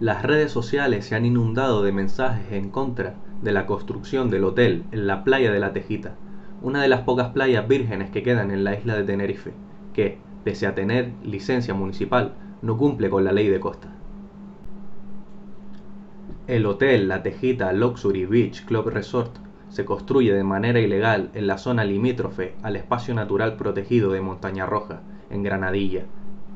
Las redes sociales se han inundado de mensajes en contra de la construcción del hotel en la playa de la Tejita, una de las pocas playas vírgenes que quedan en la isla de Tenerife, que, pese a tener licencia municipal, no cumple con la ley de costa. El hotel La Tejita Luxury Beach Club Resort se construye de manera ilegal en la zona limítrofe al espacio natural protegido de Montaña Roja, en Granadilla,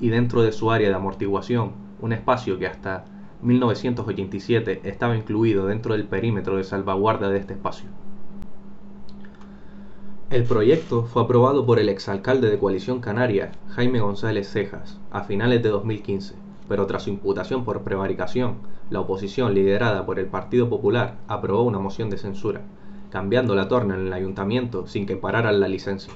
y dentro de su área de amortiguación, un espacio que hasta 1987 estaba incluido dentro del perímetro de salvaguarda de este espacio. El proyecto fue aprobado por el exalcalde de Coalición Canaria, Jaime González Cejas, a finales de 2015, pero tras su imputación por prevaricación, la oposición liderada por el Partido Popular aprobó una moción de censura, cambiando la torna en el ayuntamiento sin que pararan la licencia.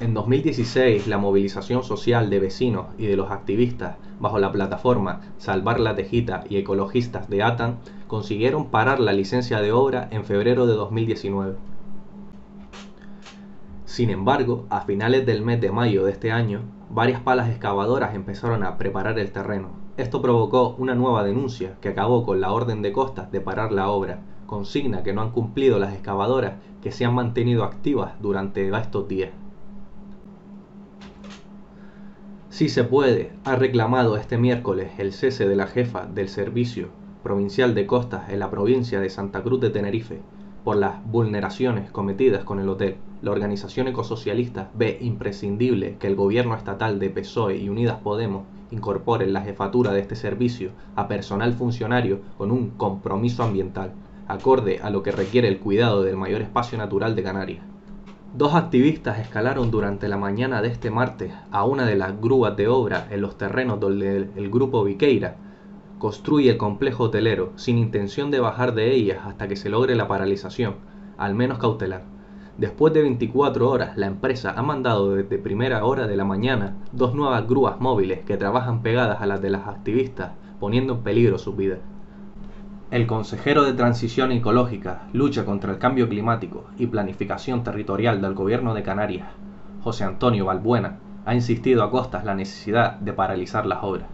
En 2016, la movilización social de vecinos y de los activistas bajo la plataforma Salvar la Tejita y ecologistas de ATAN consiguieron parar la licencia de obra en febrero de 2019. Sin embargo, a finales del mes de mayo de este año, varias palas excavadoras empezaron a preparar el terreno. Esto provocó una nueva denuncia que acabó con la orden de costas de parar la obra, consigna que no han cumplido las excavadoras que se han mantenido activas durante estos días. Si se puede, ha reclamado este miércoles el cese de la jefa del Servicio Provincial de Costas en la provincia de Santa Cruz de Tenerife por las vulneraciones cometidas con el hotel. La organización ecosocialista ve imprescindible que el gobierno estatal de PSOE y Unidas Podemos incorpore en la jefatura de este servicio a personal funcionario con un compromiso ambiental, acorde a lo que requiere el cuidado del mayor espacio natural de Canarias. Dos activistas escalaron durante la mañana de este martes a una de las grúas de obra en los terrenos donde el, grupo Viqueira construye el complejo hotelero sin intención de bajar de ellas hasta que se logre la paralización, al menos cautelar. Después de 24 horas, la empresa ha mandado desde primera hora de la mañana dos nuevas grúas móviles que trabajan pegadas a las de las activistas, poniendo en peligro sus vidas. El consejero de Transición Ecológica, Lucha contra el Cambio Climático y Planificación Territorial del Gobierno de Canarias, José Antonio Balbuena, ha insistido a costas la necesidad de paralizar las obras.